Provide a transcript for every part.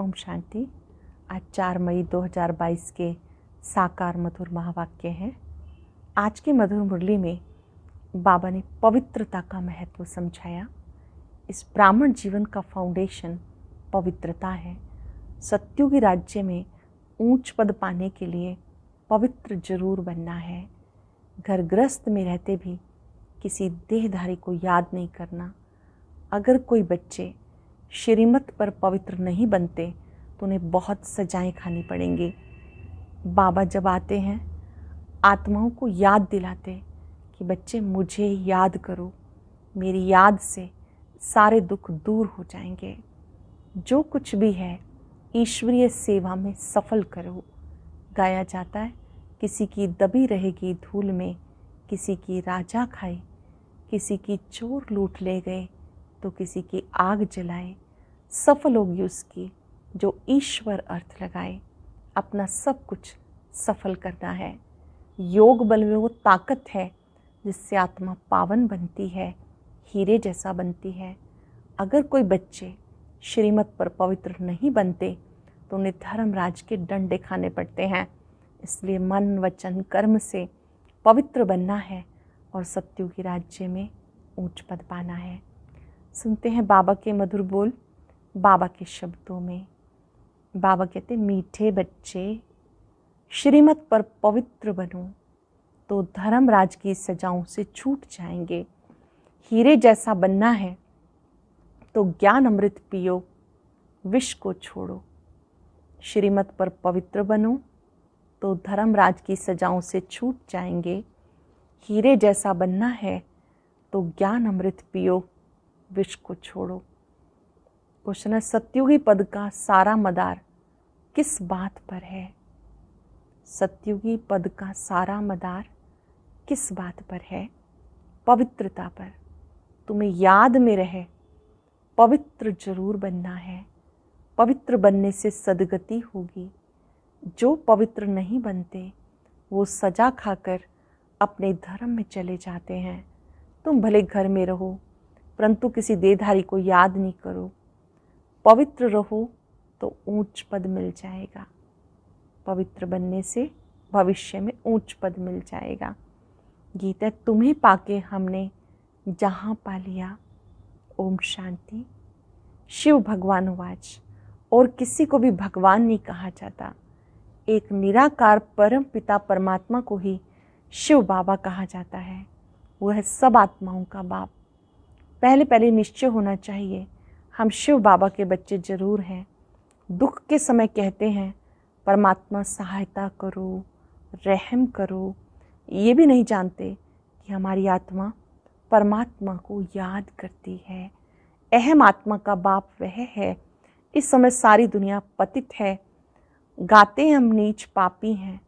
ओम शांति। आज चार मई 2022 के साकार मधुर महावाक्य हैं। आज की मधुर मुरली में बाबा ने पवित्रता का महत्व समझाया। इस ब्राह्मण जीवन का फाउंडेशन पवित्रता है। सत्युगी राज्य में ऊंच पद पाने के लिए पवित्र ज़रूर बनना है। घर ग्रस्त में रहते भी किसी देहधारी को याद नहीं करना। अगर कोई बच्चे श्रीमत पर पवित्र नहीं बनते तो उन्हें बहुत सजाएँ खानी पड़ेंगी। बाबा जब आते हैं, आत्माओं को याद दिलाते कि बच्चे मुझे याद करो, मेरी याद से सारे दुख दूर हो जाएँगे। जो कुछ भी है, ईश्वरीय सेवा में सफल करो। गाया जाता है, किसी की दबी रहेगी धूल में, किसी की राजा खाए, किसी की चोर लूट ले गए तो किसी की आग जलाए। सफल होगी उसकी, जो ईश्वर अर्थ लगाए। अपना सब कुछ सफल करना है। योग बल में वो ताकत है, जिससे आत्मा पावन बनती है, हीरे जैसा बनती है। अगर कोई बच्चे श्रीमत पर पवित्र नहीं बनते तो उन्हें धर्मराज के डंडे खाने पड़ते हैं। इसलिए मन, वचन, कर्म से पवित्र बनना है और सत्यु के राज्य में ऊंच पद पाना है। सुनते हैं बाबा के मधुर बोल। बाबा के शब्दों में। बाबा कहते, मीठे बच्चे, श्रीमत पर पवित्र बनो तो धर्मराज की सजाओं से छूट जाएँगे। हीरे जैसा बनना है तो ज्ञान अमृत पियो, विष को छोड़ो। श्रीमत पर पवित्र बनो तो धर्मराज की सजाओं से छूट जाएँगे। हीरे जैसा बनना है तो ज्ञान अमृत पियो, विष को छोड़ो। क्वेश्चन है, सत्युगी पद का सारा मदार किस बात पर है? सत्युगी पद का सारा मदार किस बात पर है? पवित्रता पर। तुम्हें याद में रहे। पवित्र ज़रूर बनना है। पवित्र बनने से सदगति होगी। जो पवित्र नहीं बनते, वो सजा खाकर अपने धर्म में चले जाते हैं। तुम भले घर में रहो, परंतु किसी देधारी को याद नहीं करो। पवित्र रहो तो ऊंच पद मिल जाएगा। पवित्र बनने से भविष्य में ऊंच पद मिल जाएगा। गीता, तुम्हें पाके हमने जहाँ पा लिया। ओम शांति। शिव भगवान वाच, और किसी को भी भगवान नहीं कहा जाता। एक निराकार परम पिता परमात्मा को ही शिव बाबा कहा जाता है। वह सब आत्माओं का बाप। पहले पहले निश्चय होना चाहिए हम शिव बाबा के बच्चे ज़रूर हैं। दुख के समय कहते हैं, परमात्मा सहायता करो, रहम करो। ये भी नहीं जानते कि हमारी आत्मा परमात्मा को याद करती है। अहम आत्मा का बाप वह है। इस समय सारी दुनिया पतित है। गाते हम, नीच पापी हैं।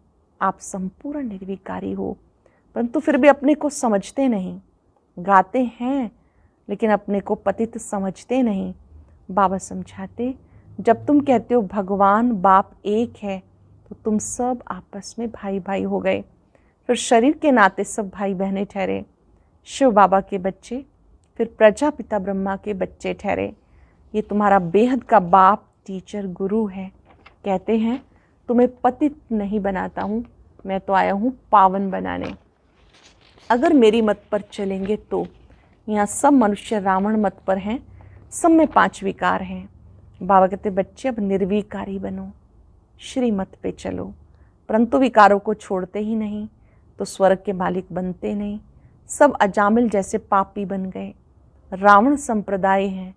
आप संपूर्ण निर्विकारी हो। परंतु फिर भी अपने को समझते नहीं। गाते हैं लेकिन अपने को पतित समझते नहीं। बाबा समझाते, जब तुम कहते हो भगवान बाप एक है तो तुम सब आपस में भाई भाई हो गए। फिर शरीर के नाते सब भाई बहने ठहरे। शिव बाबा के बच्चे, फिर प्रजापिता ब्रह्मा के बच्चे ठहरे। ये तुम्हारा बेहद का बाप टीचर गुरु है। कहते हैं, तुम्हें पतित नहीं बनाता हूँ, मैं तो आया हूँ पावन बनाने। अगर मेरी मत पर चलेंगे तो यहाँ सब मनुष्य रावण मत पर हैं, सब में पाँच विकार हैं। बाबा कहते, बच्चे, अब निर्विकारी बनो श्री मत पे चलो। परंतु विकारों को छोड़ते ही नहीं तो स्वर्ग के मालिक बनते नहीं। सब अजामिल जैसे पापी बन गए। रावण संप्रदाय हैं,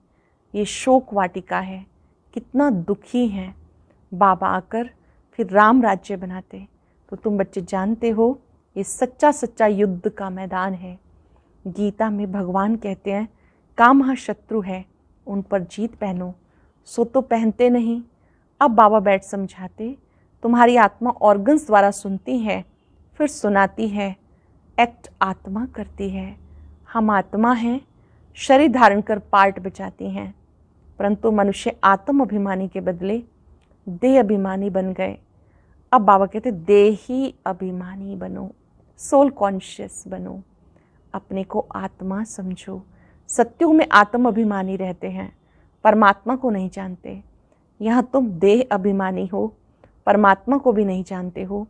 ये शोक वाटिका है। कितना दुखी हैं। बाबा आकर फिर राम राज्य बनाते। तो तुम बच्चे जानते हो, ये सच्चा सच्चा युद्ध का मैदान है। गीता में भगवान कहते हैं काम शत्रु है, उन पर जीत पहनो। सो तो पहनते नहीं। अब बाबा बैठ समझाते, तुम्हारी आत्मा ऑर्गन्स द्वारा सुनती है, फिर सुनाती है। एक्ट आत्मा करती है। हम आत्मा हैं, शरीर धारण कर पार्ट बचाती हैं। परंतु मनुष्य आत्म अभिमानी के बदले देह अभिमानी बन गए। अब बाबा कहते, देही अभिमानी बनो सोल कॉन्शियस बनो। अपने को आत्मा समझो। सत्युग में आत्म अभिमानी रहते हैं, परमात्मा को नहीं जानते। यहाँ तुम देह अभिमानी हो, परमात्मा को भी नहीं जानते हो,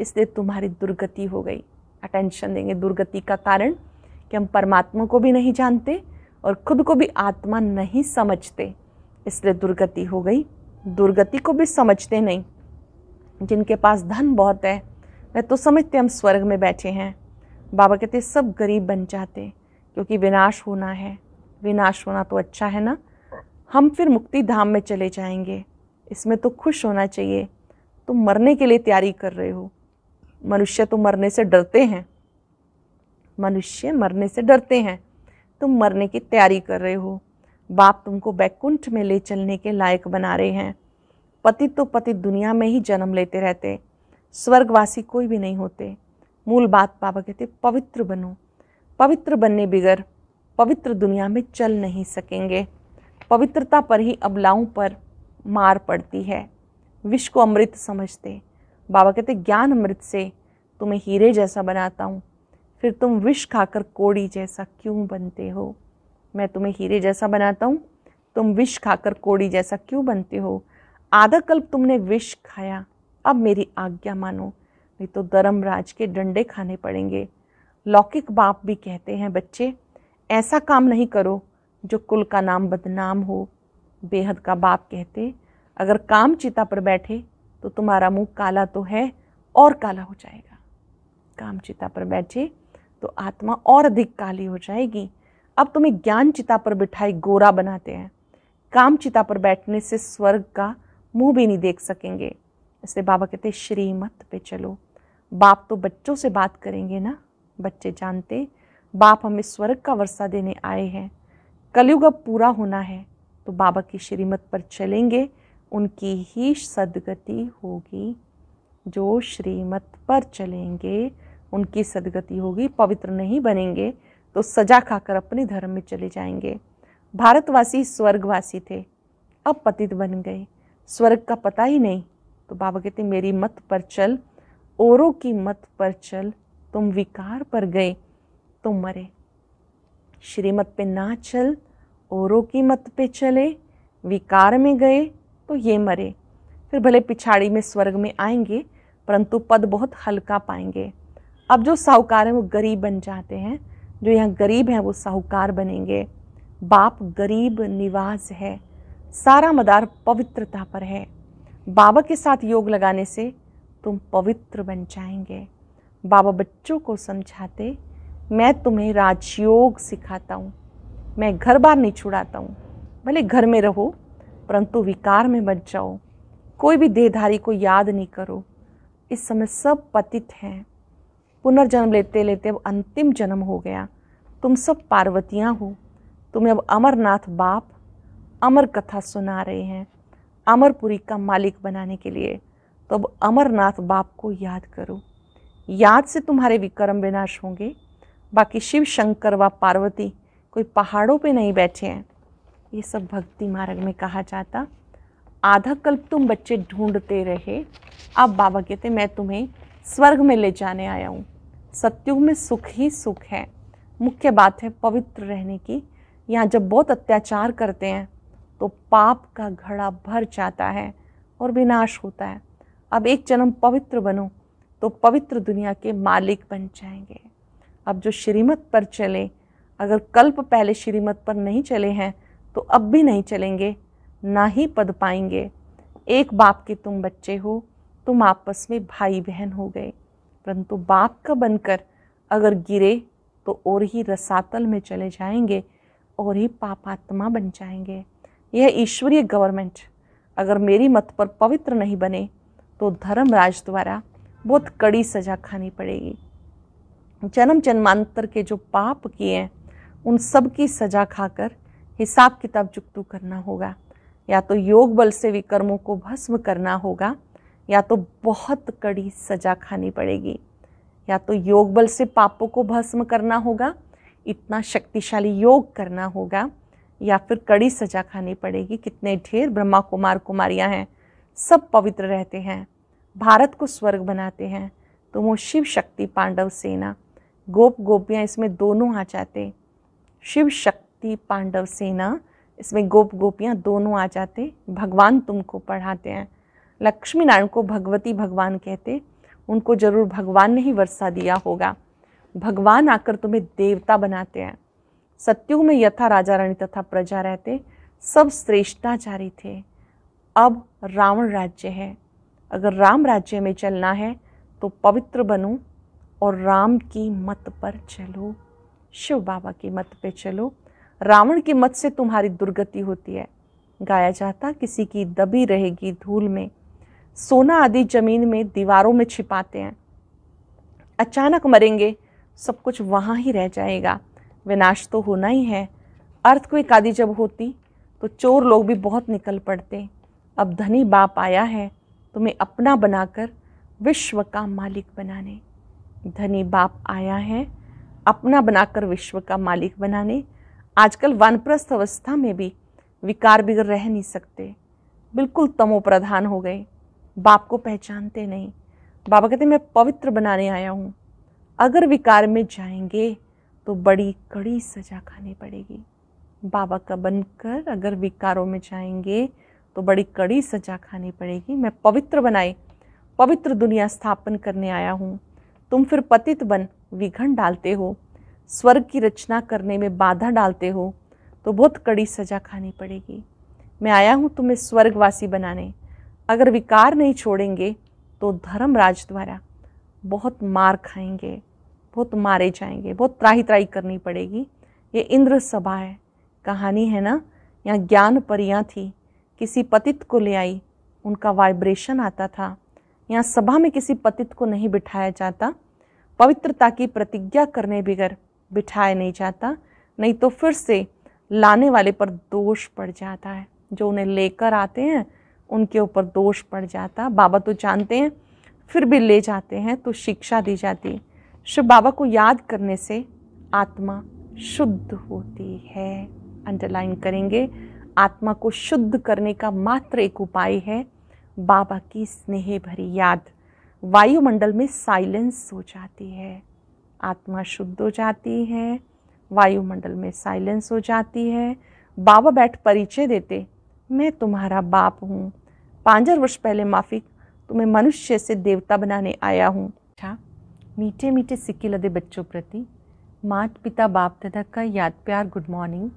इसलिए तुम्हारी दुर्गति हो गई। अटेंशन देंगे, दुर्गति का कारण कि हम परमात्मा को भी नहीं जानते और खुद को भी आत्मा नहीं समझते। इसलिए दुर्गति हो गई। दुर्गति को भी समझते नहीं। जिनके पास धन बहुत है वह तो समझते हम स्वर्ग में बैठे हैं। बाबा कहते सब गरीब बन जाते क्योंकि विनाश होना है। विनाश होना तो अच्छा है ना? हम फिर मुक्ति धाम में चले जाएँगे। इसमें तो खुश होना चाहिए। तुम मरने के लिए तैयारी कर रहे हो। मनुष्य तो मरने से डरते हैं। मनुष्य मरने से डरते हैं। तुम मरने की तैयारी कर रहे हो। बाप तुमको बैकुंठ में ले चलने के लायक बना रहे हैं। पति तो पति दुनिया में ही जन्म लेते रहते स्वर्गवासी कोई भी नहीं होते। मूल बात बाबा कहते, पवित्र बनो। पवित्र बनने बिगर, पवित्र दुनिया में चल नहीं सकेंगे। पवित्रता पर ही अबलाओं पर मार पड़ती है। विश्व को अमृत समझते। बाबा कहते, ज्ञान अमृत से तुम्हें हीरे जैसा बनाता हूँ। फिर तुम विष खाकर कोड़ी जैसा क्यों बनते हो? मैं तुम्हें हीरे जैसा बनाता हूँ, तुम विष खाकर कोड़ी जैसा क्यों बनते हो? आधा कल्प तुमने विष खाया, अब मेरी आज्ञा मानो। नहीं तो धर्मराज के डंडे खाने पड़ेंगे। लौकिक बाप भी कहते हैं, बच्चे, ऐसा काम नहीं करो जो कुल का नाम बदनाम हो। बेहद का बाप कहते, अगर काम चिता पर बैठे तो तुम्हारा मुँह काला तो है और काला हो जाएगा। काम चिता पर बैठे तो आत्मा और अधिक काली हो जाएगी। अब तुम्हें ज्ञान चिता पर बिठाई गोरा बनाते हैं। काम चिता पर बैठने से स्वर्ग का मुँह भी नहीं देख सकेंगे। इसलिए बाबा कहते श्रीमत पे चलो। बाप तो बच्चों से बात करेंगे ना, बच्चे जानते, बाप हमें स्वर्ग का वर्षा देने आए हैं। कलयुग अब पूरा होना है तो बाबा की श्रीमत पर चलेंगे, उनकी ही सदगति होगी। जो श्रीमत पर चलेंगे, उनकी सदगति होगी, पवित्र नहीं बनेंगे तो सजा खाकर अपने धर्म में चले जाएँगे। भारतवासी स्वर्गवासी थे अब पतित बन गए। स्वर्ग का पता ही नहीं तो बाबा कहते, मेरी मत पर चल औरों की मत पर चल, तुम विकार पर गए तुम मरे। श्रीमत पे ना चल, औरों की मत पे चले, विकार में गए तो ये मरे। फिर भले पिछाड़ी में स्वर्ग में आएँगे, परंतु पद बहुत हल्का पाएँगे। अब जो साहूकार हैं, वो गरीब बन जाते हैं। जो यहाँ गरीब हैं, वो साहूकार बनेंगे। बाप गरीब निवास है। सारा मदार पवित्रता पर है। बाबा के साथ योग लगाने से तुम पवित्र बन जाएँगे। बाबा बच्चों को समझाते, मैं तुम्हें राजयोग सिखाता हूँ। मैं घर बार नहीं छुड़ाता हूँ। भले घर में रहो, परंतु विकार में मत जाओ। कोई भी देहधारी को याद नहीं करो। इस समय सब पतित हैं। पुनर्जन्म लेते लेते अब अंतिम जन्म हो गया। तुम सब पार्वतियाँ हो। तुम्हें अब अमरनाथ बाप, अमर कथा सुना रहे हैं। अमरपुरी का मालिक बनाने के लिए तो अब अमरनाथ बाप को याद करो। याद से तुम्हारे विक्रम विनाश होंगे। बाकी शिव, शंकर व पार्वती कोई पहाड़ों पे नहीं बैठे हैं। ये सब भक्ति मार्ग में कहा जाता। आधा कल्प तुम बच्चे ढूंढते रहे। अब बाबा कहते, मैं तुम्हें स्वर्ग में ले जाने आया हूँ। सत्युग में सुख ही सुख है। मुख्य बात है पवित्र रहने की। यहाँ जब बहुत अत्याचार करते हैं तो पाप का घड़ा भर जाता है और विनाश होता है। अब एक जन्म पवित्र बनो तो पवित्र दुनिया के मालिक बन जाएँगे। अब जो श्रीमत पर चले, अगर कल्प पहले श्रीमत पर नहीं चले हैं तो अब भी नहीं चलेंगे, ना ही पद पाएँगे। एक बाप के तुम बच्चे हो, तुम आपस में भाई बहन हो गए। परंतु बाप का बनकर अगर गिरे तो और ही रसातल में चले जाएँगे, और ही पापात्मा बन जाएँगे। यह ईश्वरीय गवर्नमेंट अगर मेरी मत पर पवित्र नहीं बने तो धर्मराज द्वारा बहुत कड़ी सजा खानी पड़ेगी। जन्म जन्मांतर के जो पाप किए हैं, उन सब की सजा खाकर हिसाब किताब चुकतू करना होगा। या तो योग बल से विकर्मों को भस्म करना होगा, या तो बहुत कड़ी सजा खानी पड़ेगी। या तो योग बल से पापों को भस्म करना होगा, इतना शक्तिशाली योग करना होगा, या फिर कड़ी सजा खानी पड़ेगी। कितने ढेर ब्रह्मा कुमार कुमारियाँ हैं, सब पवित्र रहते हैं। भारत को स्वर्ग बनाते हैं। तो वो शिव शक्ति पांडव सेना। गोप गोपियाँ इसमें दोनों आ जाते। शिव शक्ति पांडव सेना, इसमें गोप गोपियाँ दोनों आ जाते। भगवान तुमको पढ़ाते हैं। लक्ष्मी नारायण को भगवती भगवान कहते। उनको ज़रूर भगवान ने ही वर्षा दिया होगा। भगवान आकर तुम्हें देवता बनाते हैं। सत्युग में यथा राजा रानी तथा प्रजा रहते। सब श्रेष्ठाचारी थे। अब रावण राज्य है। अगर राम राज्य में चलना है तो पवित्र बनो और राम की मत पर चलो। शिव बाबा की मत पे चलो। रावण की मत से तुम्हारी दुर्गति होती है। गाया जाता, किसी की दबी रहेगी धूल में। सोना आदि ज़मीन में दीवारों में छिपाते हैं। अचानक मरेंगे, सब कुछ वहाँ ही रह जाएगा। विनाश तो होना ही है। अर्थक्वेक आदि जब होती तो चोर लोग भी बहुत निकल पड़ते। अब धनी बाप आया है। तुम्हें अपना बनाकर विश्व का मालिक बनाने। धनी बाप आया है, अपना बनाकर विश्व का मालिक बनाने। आजकल वानप्रस्थ अवस्था में भी विकार बिगड़ रह नहीं सकते। बिल्कुल तमो प्रधान हो गए। बाप को पहचानते नहीं। बाबा कहते मैं पवित्र बनाने आया हूँ। अगर विकार में जाएँगे तो बड़ी कड़ी सजा खानी पड़ेगी। बाबा का बनकर अगर विकारों में जाएँगे तो बड़ी कड़ी सजा खानी पड़ेगी। मैं पवित्र बनाए पवित्र दुनिया स्थापन करने आया हूँ। तुम फिर पतित बन, विघन डालते हो, स्वर्ग की रचना करने में बाधा डालते हो तो बहुत कड़ी सजा खानी पड़ेगी। मैं आया हूँ तुम्हें स्वर्गवासी बनाने। अगर विकार नहीं छोड़ेंगे तो धर्मराज द्वारा बहुत मार खाएँगे, बहुत मारे जाएँगे, बहुत त्राही त्राही करनी पड़ेगी। ये इंद्र सभा है। कहानी है ना, यहाँ ज्ञान परियाँ थी। किसी पतित को ले आई, उनका वाइब्रेशन आता था। यहाँ सभा में किसी पतित को नहीं बिठाया जाता। पवित्रता की प्रतिज्ञा करने बगैर बिठाया नहीं जाता, नहीं तो फिर से लाने वाले पर दोष पड़ जाता है। जो उन्हें लेकर आते हैं, उनके ऊपर दोष पड़ जाता। बाबा तो जानते हैं, फिर भी ले जाते हैं तो शिक्षा दी जाती। शिव बाबा को याद करने से आत्मा शुद्ध होती है। अंडरलाइन करेंगे। आत्मा को शुद्ध करने का मात्र एक उपाय है, बाबा की स्नेह भरी याद। वायुमंडल में साइलेंस हो जाती है, आत्मा शुद्ध हो जाती है, वायुमंडल में साइलेंस हो जाती है। बाबा बैठ परिचय देते, मैं तुम्हारा बाप हूँ। पाँच हज़ार वर्ष पहले माफिक तुम्हें मनुष्य से देवता बनाने आया हूँ। अच्छा मीठे मीठे सिक्के लदे बच्चों प्रति। मात पिता बाप दादा का याद प्यार गुड मॉर्निंग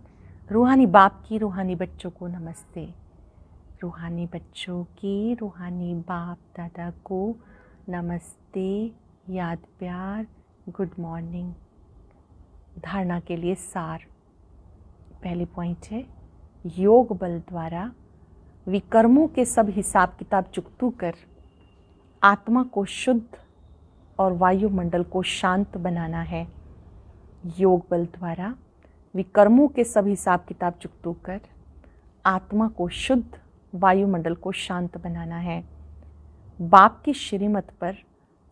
रूहानी बाप की, रूहानी बच्चों को नमस्ते। रूहानी बच्चों की, रूहानी बाप दादा को नमस्ते, याद प्यार, गुड मॉर्निंग। धारणा के लिए सार। पहले पॉइंट है, योग बल द्वारा विकर्मों के सब हिसाब किताब चुकतू कर आत्मा को शुद्ध और वायुमंडल को शांत बनाना है। योग बल द्वारा विकर्मों के सब हिसाब किताब चुकतू कर आत्मा को शुद्ध वायुमंडल को शांत बनाना है। बाप की श्रीमत पर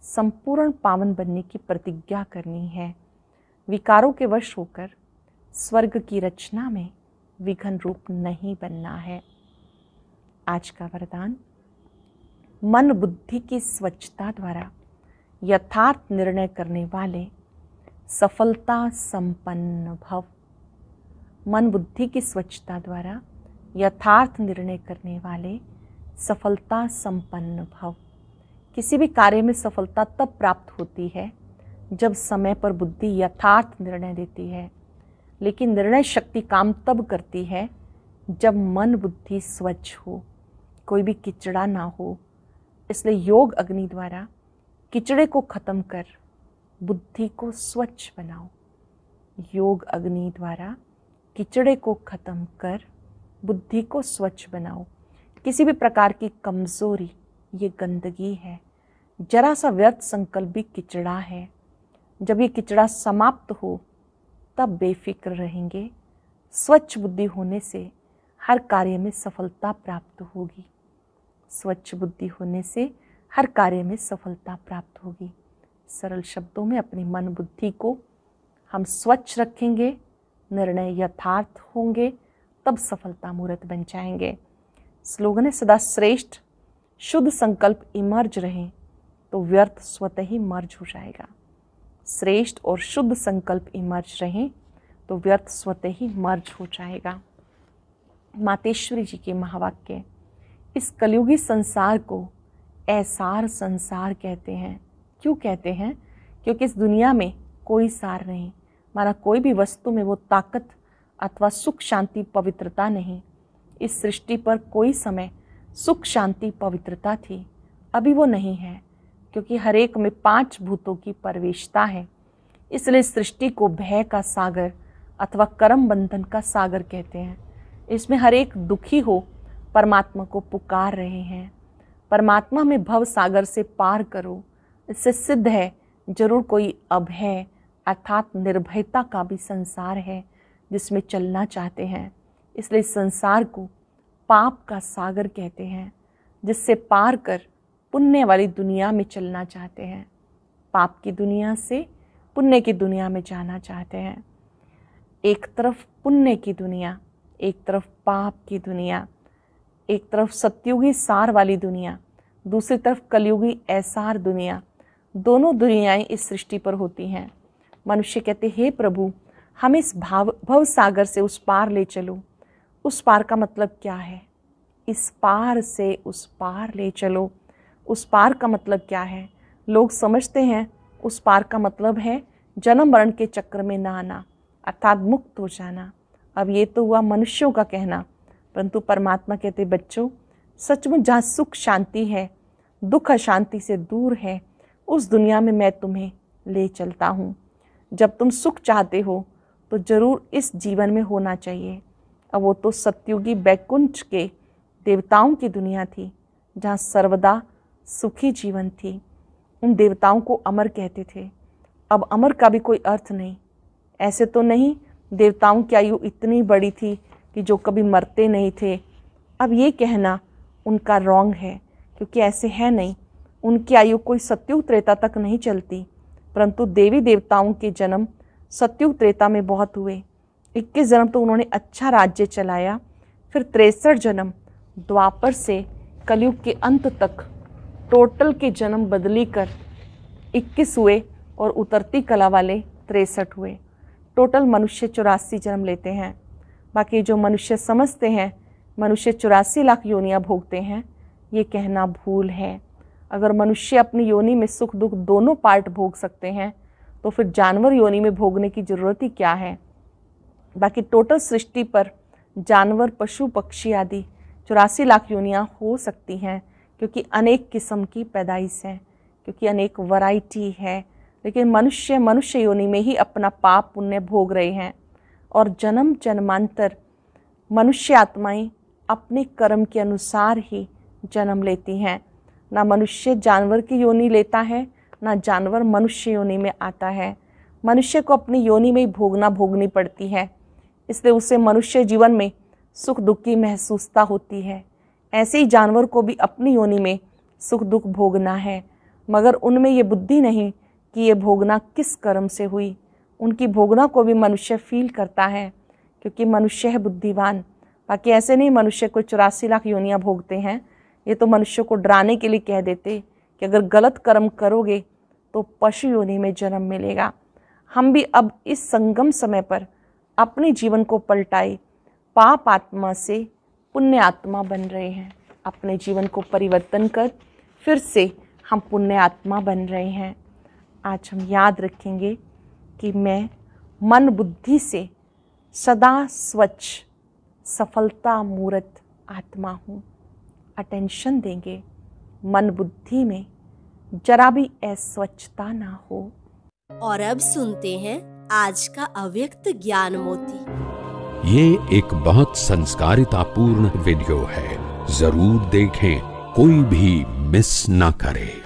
संपूर्ण पावन बनने की प्रतिज्ञा करनी है। विकारों के वश होकर स्वर्ग की रचना में विघन रूप नहीं बनना है। आज का वरदान, मन बुद्धि की स्वच्छता द्वारा यथार्थ निर्णय करने वाले सफलता संपन्न भव। मन बुद्धि की स्वच्छता द्वारा यथार्थ निर्णय करने वाले सफलता संपन्न भव। किसी भी कार्य में सफलता तब प्राप्त होती है जब समय पर बुद्धि यथार्थ निर्णय देती है। लेकिन निर्णय शक्ति काम तब करती है जब मन बुद्धि स्वच्छ हो, कोई भी किचड़ा ना हो। इसलिए योग अग्नि द्वारा किचड़े को खत्म कर बुद्धि को स्वच्छ बनाओ। योग अग्नि द्वारा किचड़े को खत्म कर, बुद्धि को स्वच्छ बनाओ। किसी भी प्रकार की कमज़ोरी, ये गंदगी है। जरा सा व्यर्थ संकल्प भी किचड़ा है। जब ये किचड़ा समाप्त हो, तब बेफिक्र रहेंगे। स्वच्छ बुद्धि होने से हर कार्य में सफलता प्राप्त होगी। स्वच्छ बुद्धि होने से हर कार्य में सफलता प्राप्त होगी। सरल शब्दों में अपनी मन बुद्धि को हम स्वच्छ रखेंगे। निर्णय यथार्थ होंगे, तब सफलता मूर्त बन जाएँगे। स्लोगन है सदा श्रेष्ठ शुद्ध संकल्प इमर्ज रहे तो व्यर्थ स्वतः ही मर्ज हो जाएगा। श्रेष्ठ और शुद्ध संकल्प इमर्ज रहे तो व्यर्थ स्वतः ही मर्ज हो जाएगा। मातेश्वरी जी के महावाक्य, इस कलयुगी संसार को ऐसार संसार कहते हैं। क्यों कहते हैं? क्योंकि इस दुनिया में कोई सार नहीं। माना कोई भी वस्तु में वो ताकत अथवा सुख शांति पवित्रता नहीं। इस सृष्टि पर कोई समय सुख शांति पवित्रता थी। अभी वो नहीं है, क्योंकि हर एक में पाँच भूतों की प्रवेशता है। इसलिए सृष्टि को भय का सागर अथवा कर्म बंधन का सागर कहते हैं। इसमें हर एक दुखी हो, परमात्मा को पुकार रहे हैं। परमात्मा में भव सागर से पार करो। इससे सिद्ध है, ज़रूर कोई अभय अर्थात निर्भयता का भी संसार है, जिसमें चलना चाहते हैं। इसलिए संसार को पाप का सागर कहते हैं, जिससे पार कर पुण्य वाली दुनिया में चलना चाहते हैं। पाप की दुनिया से पुण्य की दुनिया में जाना चाहते हैं। एक तरफ़ पुण्य की दुनिया, एक तरफ़ पाप की दुनिया, एक तरफ़ सत्युगी सार वाली दुनिया, दूसरी तरफ़ कलयुगी ऐसार दुनिया। दोनों दुनियाएँ इस सृष्टि पर होती हैं। मनुष्य कहते, हे प्रभु, हम इस भाव भव सागर से उस पार ले चलो। उस पार का मतलब क्या है? इस पार से उस पार ले चलो। उस पार का मतलब क्या है? लोग समझते हैं, उस पार का मतलब है जन्म मरण के चक्र में ना आना अर्थात मुक्त हो जाना। अब ये तो हुआ मनुष्यों का कहना। परंतु परमात्मा कहते, बच्चों, सचमुच जहाँ सुख शांति है, दुख अशांति से दूर है, उस दुनिया में मैं तुम्हें ले चलता हूँ। जब तुम सुख चाहते हो तो ज़रूर इस जीवन में होना चाहिए। अब वो तो सत्युगी बैकुंठ के देवताओं की दुनिया थी, जहाँ सर्वदा सुखी जीवन थी। उन देवताओं को अमर कहते थे। अब अमर का भी कोई अर्थ नहीं। ऐसे तो नहीं, देवताओं की आयु इतनी बड़ी थी कि जो कभी मरते नहीं थे। अब ये कहना उनका रॉन्ग है, क्योंकि ऐसे है नहीं। उनकी आयु कोई सत्युग त्रेता तक नहीं चलती। परंतु देवी देवताओं के जन्म सत्युग त्रेता में बहुत हुए। इक्कीस जन्म तो उन्होंने अच्छा राज्य चलाया। फिर तिरसठ जन्म द्वापर से कलयुग के अंत तक टोटल के जन्म बदली कर इक्कीस हुए और उतरती कला वाले तिरसठ हुए। टोटल मनुष्य चौरासी जन्म लेते हैं। बाकी जो मनुष्य समझते हैं, मनुष्य चौरासी लाख योनियाँ भोगते हैं, ये कहना भूल है। अगर मनुष्य अपनी योनि में सुख दुख दोनों पार्ट भोग सकते हैं तो फिर जानवर योनि में भोगने की ज़रूरत ही क्या है? बाकी टोटल सृष्टि पर जानवर, पशु, पक्षी आदि चौरासी लाख योनियाँ हो सकती हैं, क्योंकि अनेक किस्म की पैदाइश है, क्योंकि अनेक वैरायटी है। लेकिन मनुष्य मनुष्य योनि में ही अपना पाप, पुण्य भोग रहे हैं और जन्म, जन्मांतर मनुष्य आत्माएँ अपने कर्म के अनुसार ही जन्म लेती हैं। ना मनुष्य जानवर की योनि लेता है, ना जानवर मनुष्य योनि में आता है। मनुष्य को अपनी योनि में ही भोगना भोगनी पड़ती है। इसलिए उसे मनुष्य जीवन में सुख दुख की महसूसता होती है। ऐसे ही जानवर को भी अपनी योनि में सुख दुख भोगना है। मगर उनमें ये बुद्धि नहीं कि ये भोगना किस कर्म से हुई। उनकी भोगना को भी मनुष्य फील करता है, क्योंकि मनुष्य है बुद्धिवान बाकी ऐसे नहीं मनुष्य को चौरासी लाख योनियाँ भोगते हैं। ये तो मनुष्य को डराने के लिए कह देते कि अगर गलत कर्म करोगे तो पशु योनि में जन्म मिलेगा। हम भी अब इस संगम समय पर अपने जीवन को पलटाए, पाप आत्मा से पुण्य आत्मा बन रहे हैं। अपने जीवन को परिवर्तन कर फिर से हम पुण्य आत्मा बन रहे हैं। आज हम याद रखेंगे कि मैं मन बुद्धि से सदा स्वच्छ, सफलता मूर्त आत्मा हूँ। अटेंशन देंगे। मन बुद्धि में जरा भी अस्वच्छता ना हो। और अब सुनते हैं आज का अव्यक्त ज्ञान मोती। ये एक बहुत संस्कारिता पूर्ण वीडियो है। ज़रूर देखें कोई भी मिस ना करे।